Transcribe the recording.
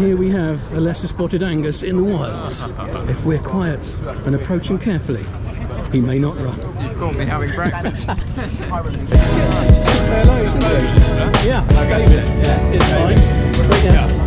here we have a lesser spotted Angus in the wild. If we're quiet and approaching carefully, he may not run. You've caught me having breakfast. Hello, isn't it? Yeah, I. Yeah, it's fine. Yeah.